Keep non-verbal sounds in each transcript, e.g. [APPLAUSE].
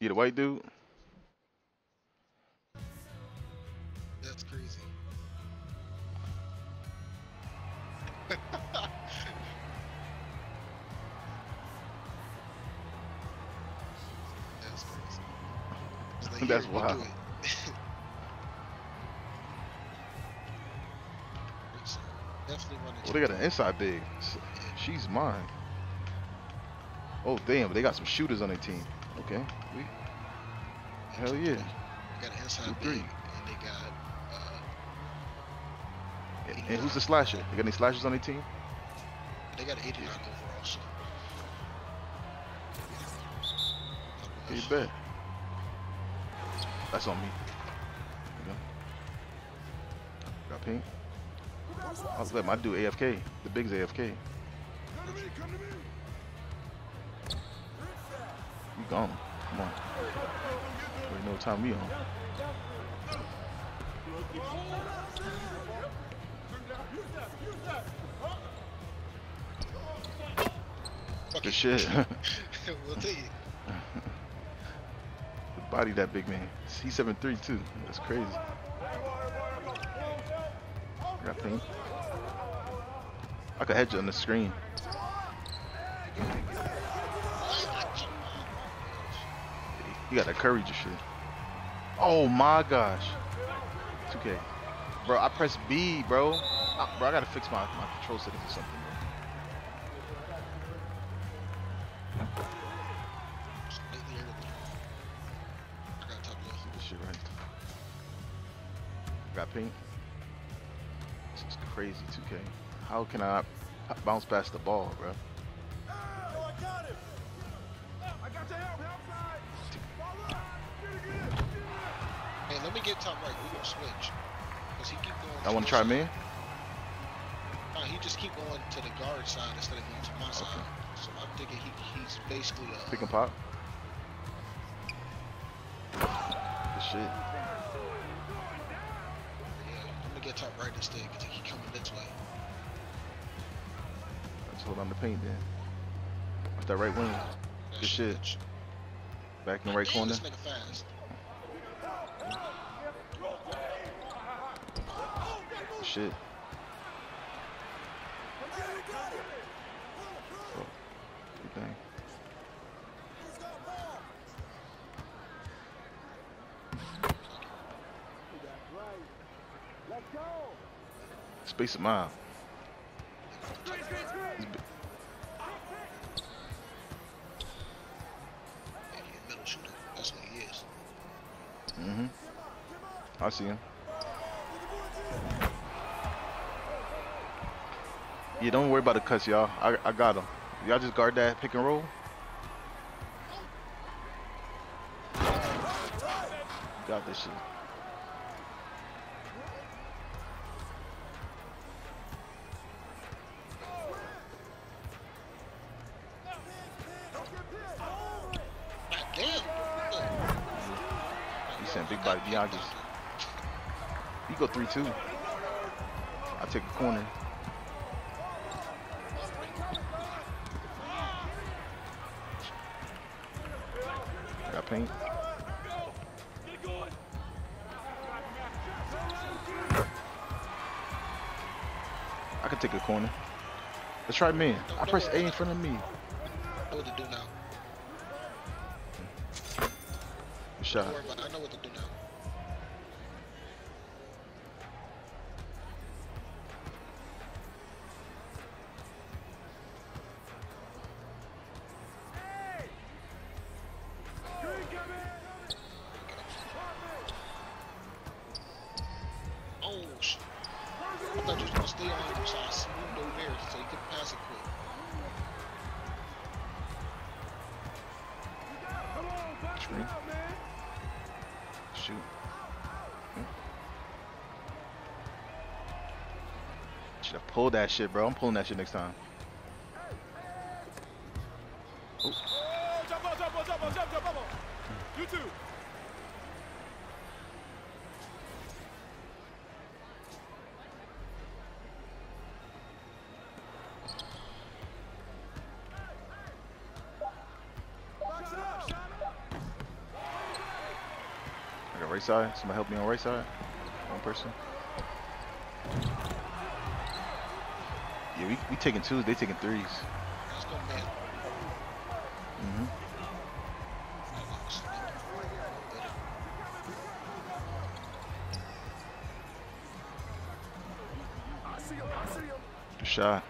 You the white dude? That's crazy. [LAUGHS] That's crazy. It's like, [LAUGHS] That's here, wild. it. [LAUGHS] It's, Definitely one oh, Well, they got an inside big. She's mine. Oh damn, but they got some shooters on their team. Okay. We, hell yeah. They got an inside Two, three. and they got uh, And, and who's the slasher? They got any slashers on their team? they got an 89 overall. So. Yeah, you bet. That's on me. There you go. Got pink. I was letting my dude AFK. The big's AFK. You gone. Come on. Already know what time we on. Good shit. [LAUGHS] we'll take it. the body that big man. He's 7'3 too. That's crazy. Got pink. I could hedge you on the screen. You got that courage and shit. Oh my gosh. 2K. Bro, I pressed B, bro. Uh, bro, I gotta fix my, my control settings or something, bro. I this shit right. Got pink. This is crazy, 2K. How can I bounce past the ball, bro? Me get top right. We gonna switch. Cause he keep going. I want to to try your me. side. Nah, he just keep going to the guard side instead of going to my side. So I'm thinking he, he's basically uh, Pick and pop. Good shit. yeah. I'm gonna get top right instead because he coming this way. Let's hold on the paint then. With that right wing. Good shit. Back in the right corner. This nigga fast. Shit. Good thing. Space a mile. Yeah, he a middle shooter. That's what he is. Mm-hmm. I see him. Yeah, don't worry about the cuts, y'all. I, I got them. Y'all just guard that pick and roll. Got this shit. You sent big body Biagis. You go 3-2. I'll take a corner. Paint. I can take a corner. Let's try man. I press A in front of me. Know what to do now. Good shot. Don't worry about it. I know what to do now. Shoot. Should have pulled that shit, bro. I'm pulling that shit next time. Oh, Jump on, Got right side. Somebody help me on right side. One person. Yeah, we, we taking twos, they taking threes. Man. Mm-hmm. Good shot.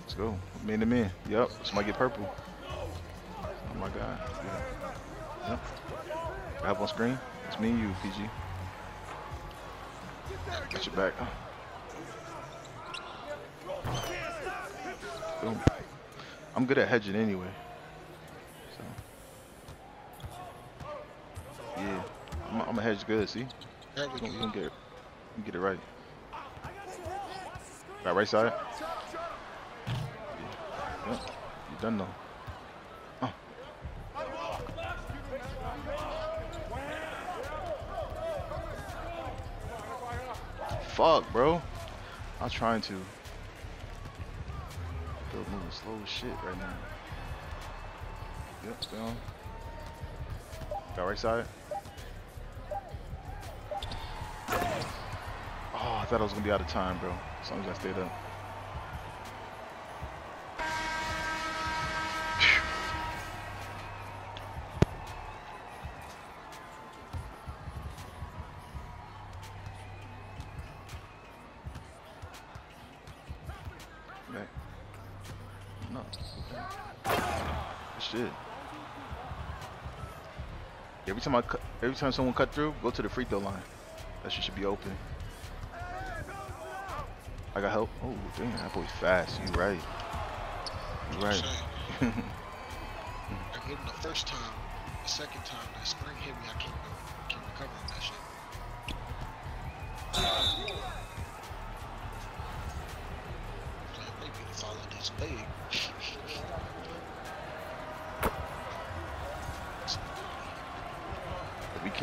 Let's go. Man to man. Yep. Somebody get purple. Oh my god. Yeah. Yep. Have on screen. It's me and you, PG. Get your back. Boom. I'm good at hedging anyway. So. Yeah. I'm, I'm a hedge good, see? You gonna, get it. You get it right. Got right side? Yeah. Yep. You done though. Fuck, bro. I'm trying to. Still moving slow as shit right now. Yep, stay on. Got right side. Oh, I thought I was gonna be out of time, bro. As long as I stayed up. Shit. Every time I cut, every time someone cut through, go to the free throw line. That shit should be open. I got help. Oh, damn, that boy's fast. You right. You right. [LAUGHS] I hit him the first time. The second time, that screen hit me. I can't, go- can't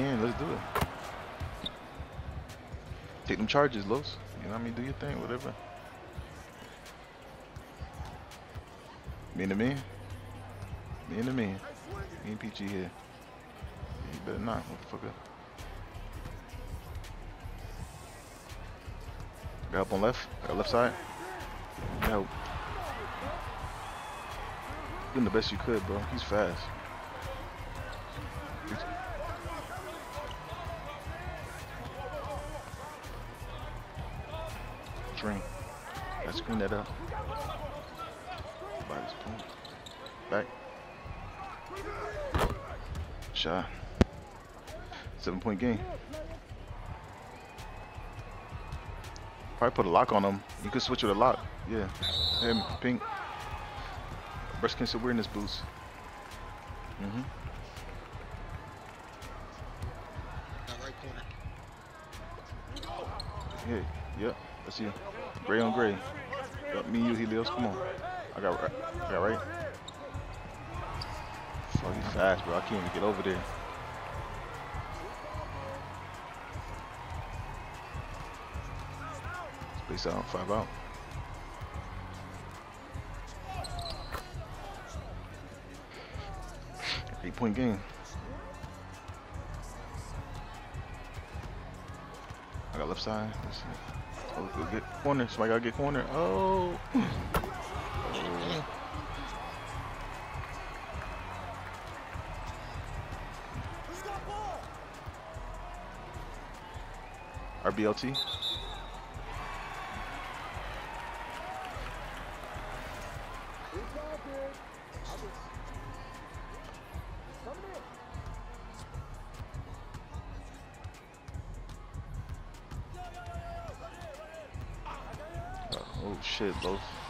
can, let's do it. Take them charges, Los. You know what I mean? Do your thing, whatever. Me and the man. Me and the man. Me and PG here. You better not, motherfucker. Got up on left. Got left side. No. Doing the best you could, bro. He's fast. Drink. Let's screen that up. This point. Back. Shot. Seven point game. Probably put a lock on him. You could switch with a lock. Yeah. Him, pink. Breast cancer awareness boost. Mm-hmm. That right corner. Yeah, yep. That's you. Gray on gray. Yep, me, you, Helios. Come on. I got right. I got right. He's fast, bro. I can't even get over there. Space out, five out. Eight point game. I got left side. Oh, go get corner. Somebody gotta get corner. Oh. oh. RBLT. Oh shit, Los.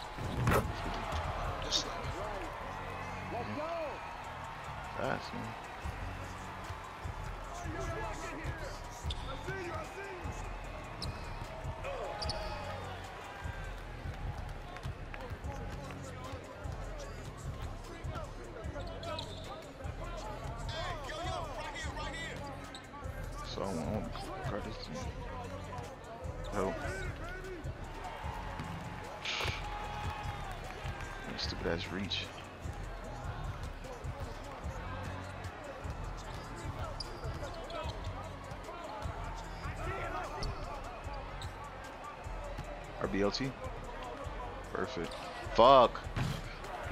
guy's reach. RBLT. Perfect. Fuck.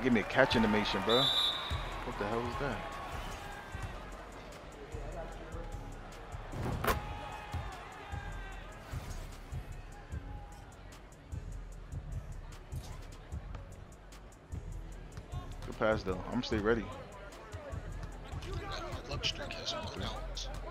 Give me a catch animation, bro. What the hell was that? Pass though. I'm gonna stay ready. Luck has out.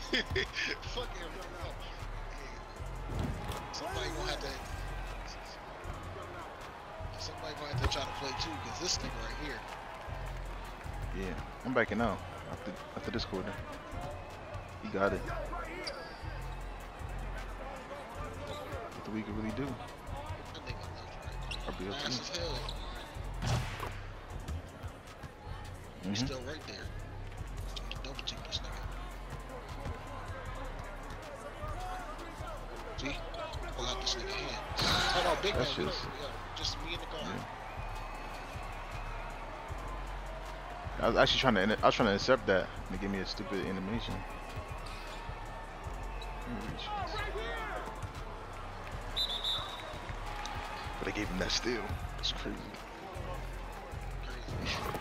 Fuck everything up. Somebody gonna have to. Somebody gonna have to try to play too, cause this nigga right here. Yeah, I'm backing out after after this quarter. He got it. What do we can really do? Left right. RBLT. Fast hell. He's Mhm. still right there. Double team this nigga. See? Pull out this nigga hand. Oh no, big That's man. we just- me and the guard. Yeah. I was actually trying to I was trying to intercept that and give me a stupid animation. Let me reach this. But they gave him that steal. It's crazy. Crazy.